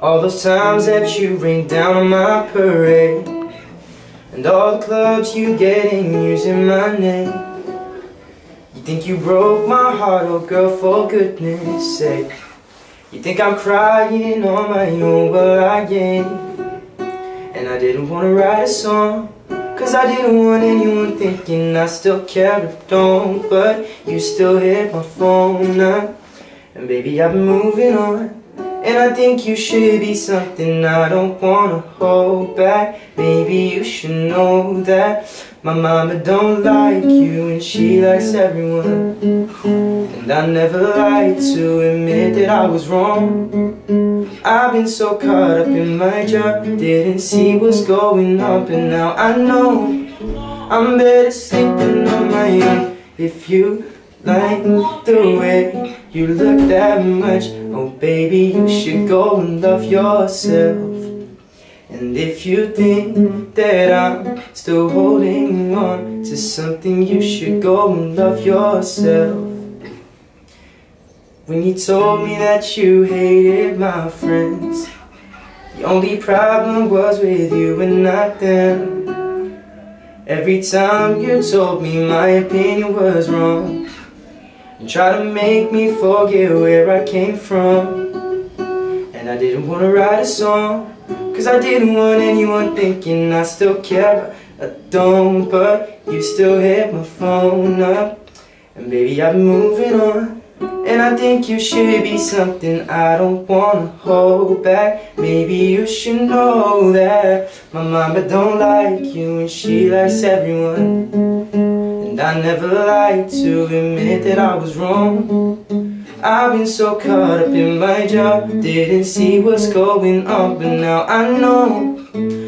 All those times that you rain down on my parade And all the clubs you get in using my name. You think you broke my heart, oh girl, for goodness sake. You think I'm crying on my own, well I ain't. And I didn't want to write a song Cause I didn't want anyone thinking I still care don't. But you still hit my phone now And baby I've been moving on. And I think you should be something I don't wanna hold back. Maybe you should know that My mama don't like you and she likes everyone And I never like to admit that I was wrong. I've been so caught up in my job Didn't see what's going on But now I know. I'm better sleeping on my own. If you like the way you look that much Oh baby, you should go and love yourself. And if you think that I'm still holding on to something You should go and love yourself When you told me that you hated my friends The only problem was with you and not them. Every time you told me my opinion was wrong and tried to make me forget where I came from. And I didn't want to write a song Cause I didn't want anyone thinking I still care But I don't, but you still hit my phone up And baby I'm moving on And I think you should be something I don't wanna hold back. Maybe you should know that My mama don't like you and she likes everyone. And I never like to admit that I was wrong. I've been so caught up in my job Didn't see what's going on But now I know